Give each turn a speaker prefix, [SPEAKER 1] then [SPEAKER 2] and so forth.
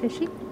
[SPEAKER 1] Fishy?